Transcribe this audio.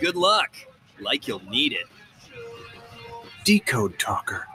Good luck. Like you'll need it. Decode Talker.